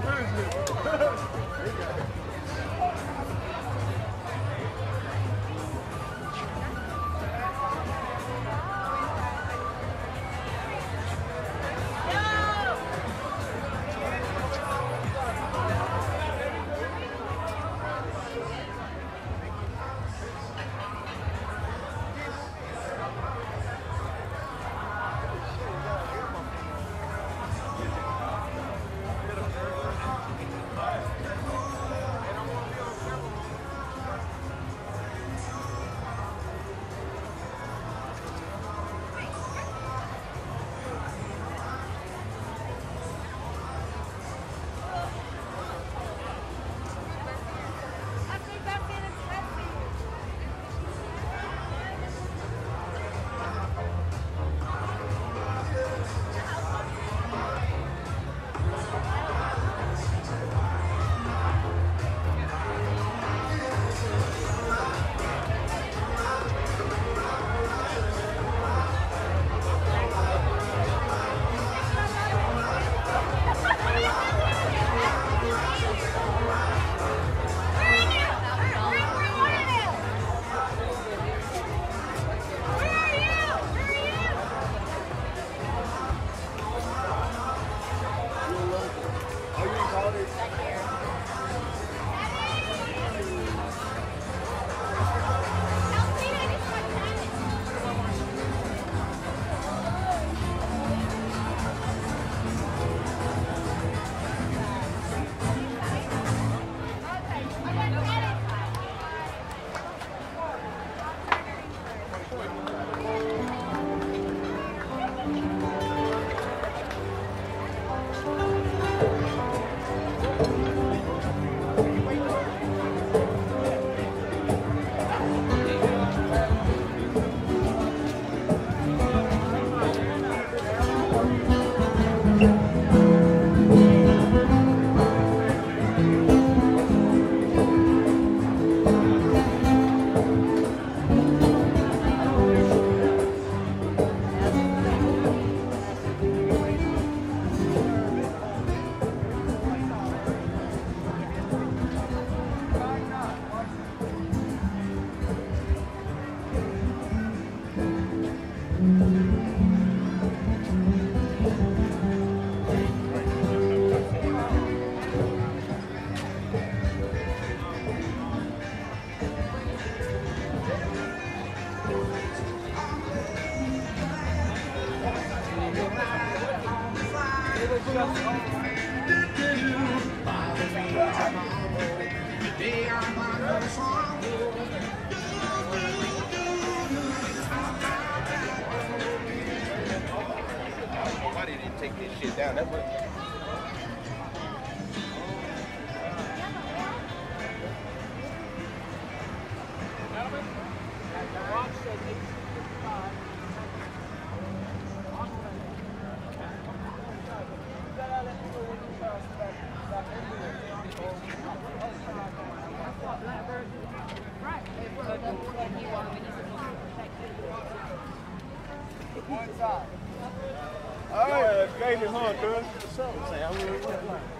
Thank Oh, take this shit down. That's what make it hard. Say,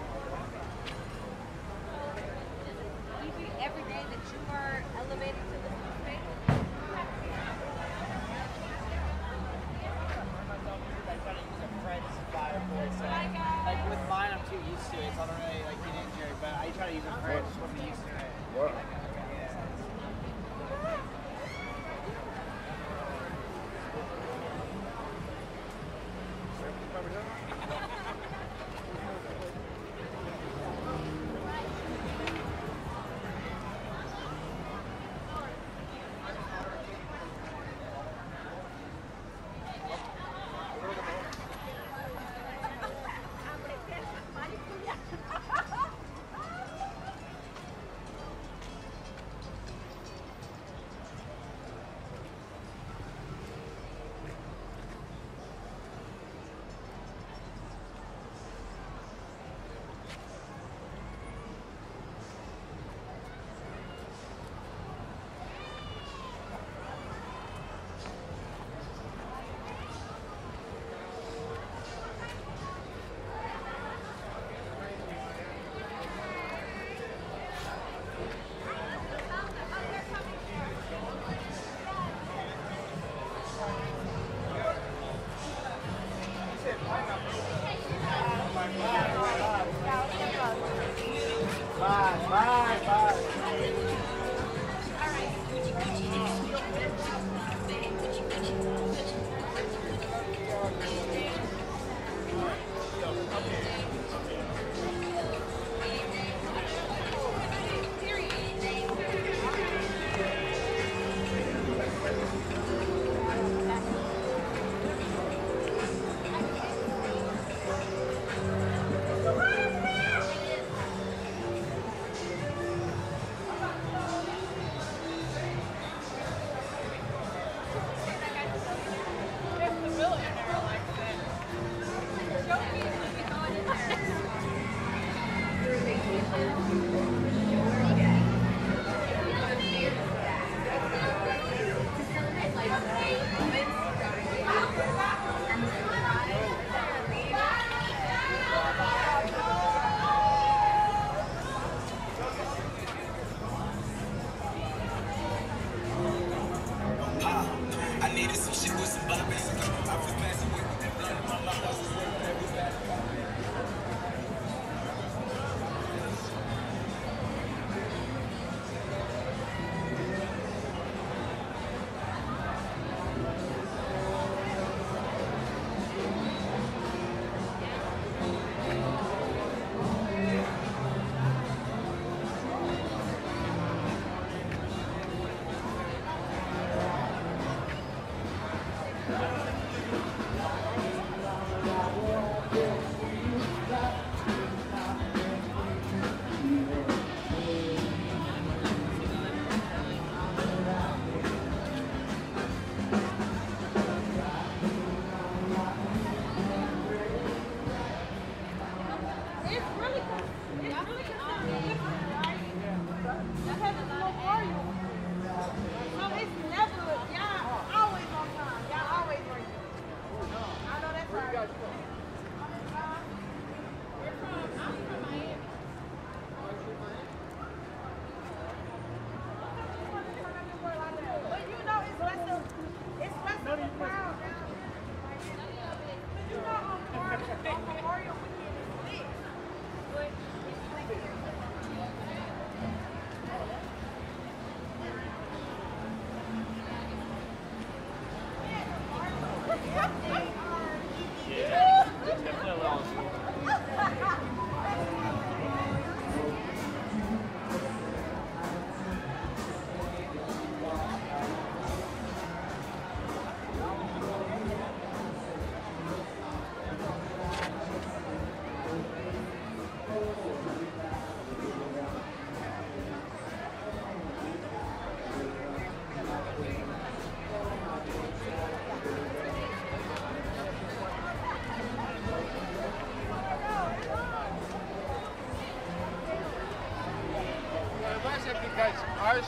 it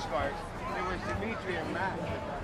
was Dimitri and Matt.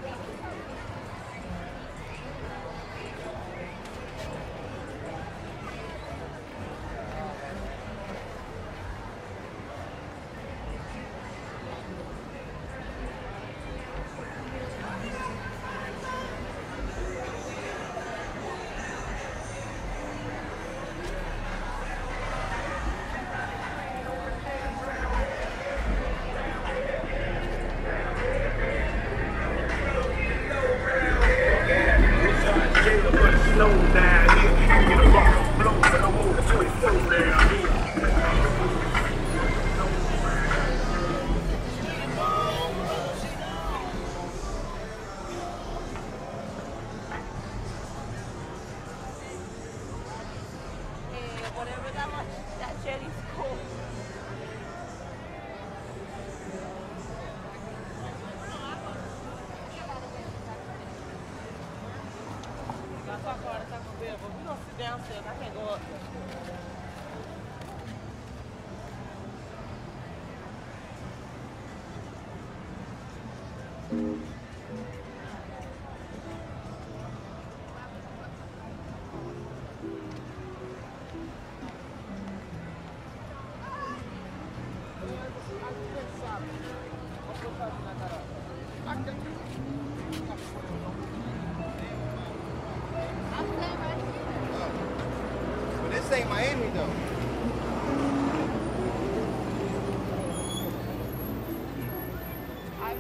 That's not far, that's not gonna be but we gonna sit downstairs. I can't go up.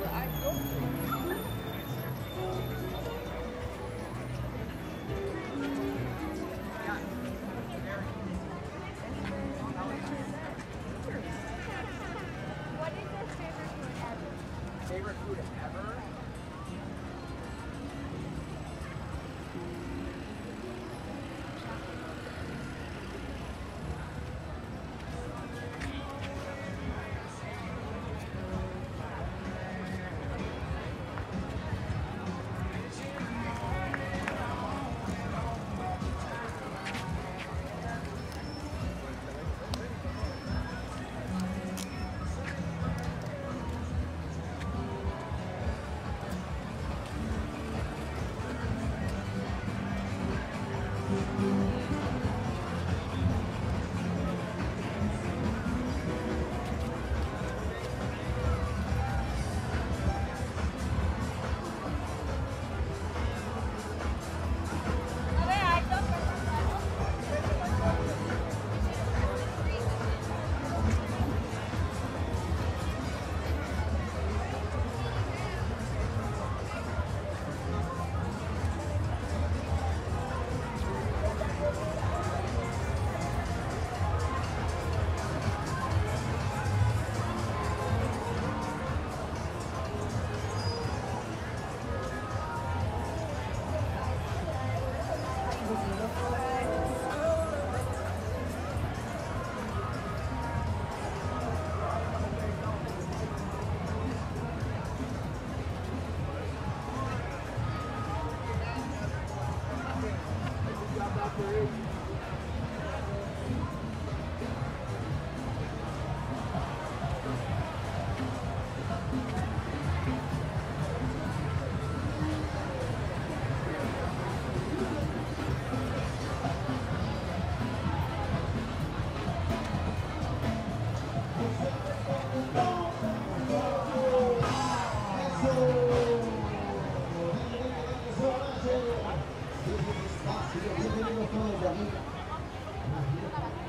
I go. What la